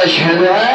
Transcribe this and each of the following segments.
أشهد أن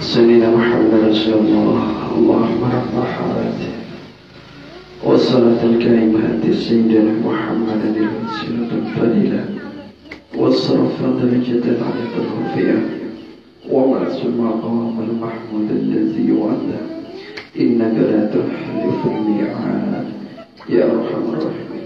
سيدنا محمد رسول الله. اللهم رب حالته والصلاة الكريمة محمد الوسيلة الفضيلة. والصرف العلية الرفيعة وما سمى قوام المحمود الذي وعده إنك لا تخلف الميعاد. يا أرحم الراحمين.